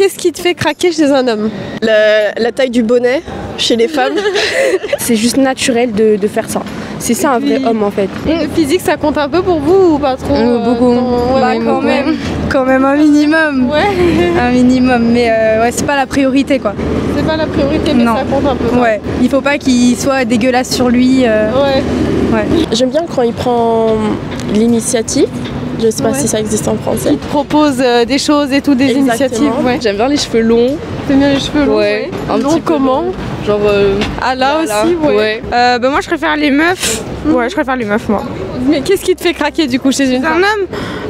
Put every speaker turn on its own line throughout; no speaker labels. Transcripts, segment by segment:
Qu'est-ce qui te fait craquer chez un homme
La, la taille du bonnet chez les femmes.
C'est juste naturel de, de faire ça. C'est ça un vrai homme en fait.
Le physique, ça compte un peu pour vous ou pas trop
Euh, beaucoup.
dans- ouais,
Bah,
ouais,
quand
beaucoup.
même.
Quand même un minimum.
Ouais,
Un minimum, mais euh, ouais, c'est pas la priorité quoi.
c'est pas la priorité, mais
Non.
ça compte un peu.
Ouais, il faut pas qu'il soit dégueulasse sur lui. euh,
Ouais.
J'aime bien quand il prend l'initiative. Je sais pas
Ouais.
si ça existe en français.
Propose euh, des choses et tout, des
Exactement.
initiatives. Ouais.
J'aime bien les cheveux longs,
T'aimes bien les cheveux longs
Ouais, un petit peu
comment
genre euh,
Ah là
voilà.
aussi, ouais.
ouais.
Euh, bah moi je préfère les meufs. Ouais, je préfère les meufs moi.
Mais qu'est-ce qui te fait craquer du coup chez une
Un
femme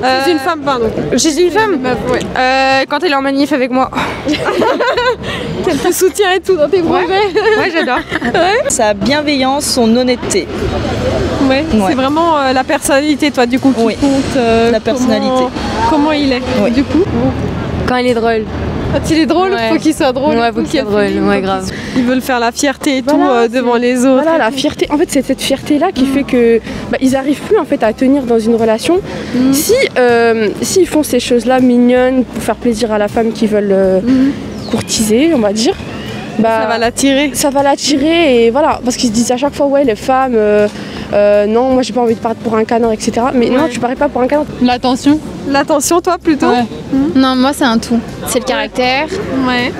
homme
Chez une femme, pardon.
Chez une femme
Meuf, ouais.
euh, Quand elle est en manif avec moi.
Qu'elle te soutient et tout dans tes projets.
Ouais, j'adore.
Sa bienveillance, son honnêteté.
Ouais. C'est vraiment euh, la personnalité, toi, du coup, qui
Oui.
compte. euh,
La personnalité.
Comment, comment il est, du coup.
Quand il est drôle.
Quand il est drôle,
Ouais.
faut qu'il soit drôle.
Ouais, faut qu'il soit drôle, ouais, grave.
Ils veulent faire la fierté et tout euh, devant les autres.
Voilà la fierté. En fait, c'est cette fierté-là qui fait que bah, ils arrivent plus en fait à tenir dans une relation. Si euh, s'ils font ces choses-là mignonnes pour faire plaisir à la femme qu'ils veulent euh, courtiser, on va dire. Bah,
Ça va l'attirer.
ça va l'attirer et voilà parce qu'ils se disent à chaque fois ouais les femmes euh, non moi j'ai pas envie de paraître pour un canard etc mais non tu parais pas pour un canard
L'attention.
L'attention, toi, plutôt
Ouais.
Non, moi c'est un tout. C'est le caractère,
Ouais.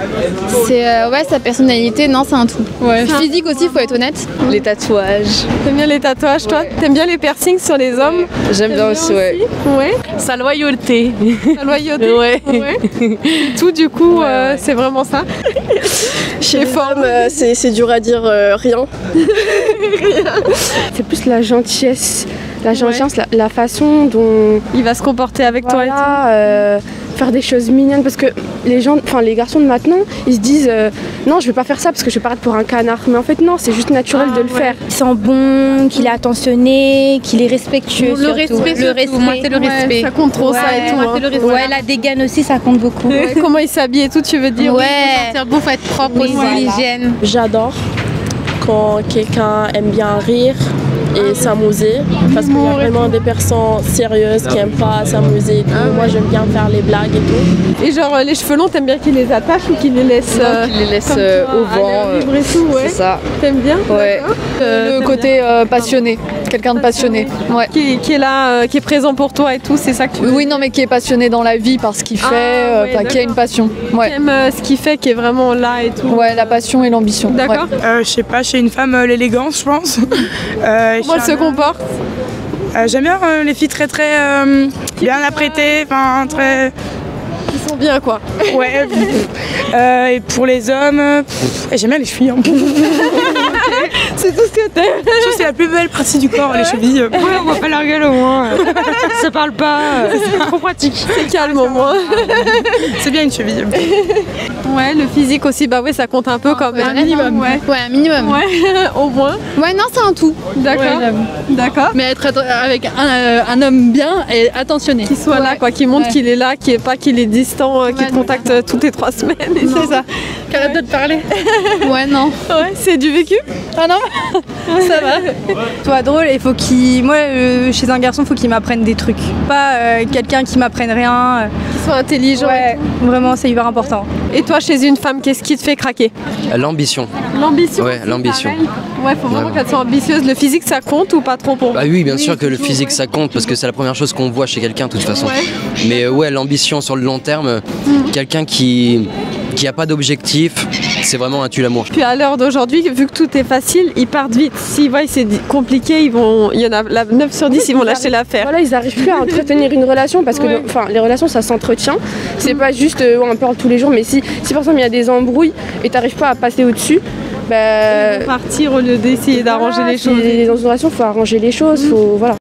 c'est euh, ouais sa personnalité. Non, c'est un tout.
Ouais.
Le physique aussi, faut être honnête.
les tatouages.
T'aimes bien les tatouages, toi T'aimes bien les piercings sur les hommes
J'aime bien aussi, ouais.
Ouais.
Sa loyauté.
La loyauté
Ouais.
Ouais. Tout, du coup, euh, c'est vraiment ça.
Chez
Les
femmes, euh, c'est c'est dur à dire euh, rien.
c'est plus la gentillesse la gentillesse la, la façon dont
Il va se comporter avec toi et tout.
euh, faire des choses mignonnes parce que les gens enfin les garçons de maintenant ils se disent euh, non je vais pas faire ça parce que je vais paraître pour un canard mais en fait non c'est juste naturel
Ah,
de le
ouais.
faire
Il sent bon, qu'il est attentionné, qu'il est respectueux.
Le
surtout.
respect,
le respect.
Moi, c'est le respect.
Ça compte trop, ça et tout.
moi,
hein.
c'est le respect.
Ouais, la dégaine aussi, ça compte beaucoup.
Ouais, Comment il s'habille et tout, tu veux dire?
Ouais. Sentir bon, faut être propre
Oui,
aussi,
voilà.
l'hygiène.
J'adore quand quelqu'un aime bien rire et s'amuser. Parce qu'il y a vraiment des personnes sérieuses qui aiment pas s'amuser et tout. Moi, j'aime bien faire les blagues et tout.
Et genre, euh, les cheveux longs, t'aimes bien qu'il les attache ou qu'il les laisse euh,
les euh, au vent.
tout, ouais.
C'est ça.
T'aimes bien
Ouais.
le côté passionné. Quelqu'un de passionné. Ouais.
Qui, qui est là, euh, qui est présent pour toi et tout, c'est ça que tu veux
Oui, non, mais qui est passionné dans la vie par ce qu'il fait,
Ah,
euh,
ouais,
enfin, qui a une passion. Ouais.
T'aimes euh, ce qu'il fait, qui est vraiment là et tout.
Ouais, la passion et l'ambition.
D'accord
Ouais.
Euh, je sais pas, chez une femme, euh, l'élégance, je pense. Euh,
Comment elle se comporte
euh, J'aime bien euh, les filles très très euh, bien apprêtées, enfin très.
Ils sont bien quoi.
Ouais. Euh, et pour les hommes, euh, j'aime bien les chevilles. hein.
C'est tout ce que t'aimes.
Je trouve que c'est la plus belle partie du corps, les chevilles. Ouais, on voit pas leur gueule au moins. Ça parle pas. C'est trop pratique.
C'est calme au moins.
C'est bien une cheville.
Ouais, le physique aussi, bah oui, ça compte un peu quand même.
Un minimum.
Ouais.
Ouais, un minimum.
Ouais, au moins.
Ouais, non, c'est un tout.
D'accord. D'accord.
Mais être avec un, euh, un homme bien et attentionné.
Qu'il soit là, quoi, qu'il montre
Ouais.
qu'il est là, qu'il est pas qu'il est distant, euh, qu'il te
Ouais,
contacte euh, toutes les trois semaines. C'est ça.
Qu'il arrête de te parler.
Ouais, non.
Ouais, c'est du vécu.
Ah non Ça va.
Soit drôle, il faut qu'il. Moi, euh, chez un garçon, faut qu'il m'apprenne des trucs. Pas euh, quelqu'un qui m'apprenne rien.
Qu'il soit intelligent.
Ouais, vraiment, c'est hyper important.
Et toi, chez une femme, qu'est-ce qui te fait craquer?
L'ambition.
L'ambition.
Ouais, l'ambition.
Ouais, faut vraiment qu'elle soit ambitieuse. Le physique, ça compte ou pas trop pour
Bah oui, bien sûr que le physique ça compte parce que c'est la première chose qu'on voit chez quelqu'un de toute façon.
Ouais.
Mais euh, ouais, l'ambition sur le long terme, quelqu'un qui qui a pas d'objectif, c'est vraiment un tue l'amour.
Puis à l'heure d'aujourd'hui, vu que tout est facile, ils partent vite. S'ils voient que c'est compliqué, ils vont, il y en a la 9 sur 10, ils vont lâcher l'affaire.
voilà ils arrivent plus à entretenir une relation parce que
Ouais.
le- enfin les relations ça s'entretient c'est pas juste euh, on parle tous les jours mais si si par exemple il y a des embrouilles et t'arrives pas à passer au dessus bah
Ils vont partir au lieu d'essayer d'arranger
voilà,
les choses.
dans une relation faut arranger les choses faut voilà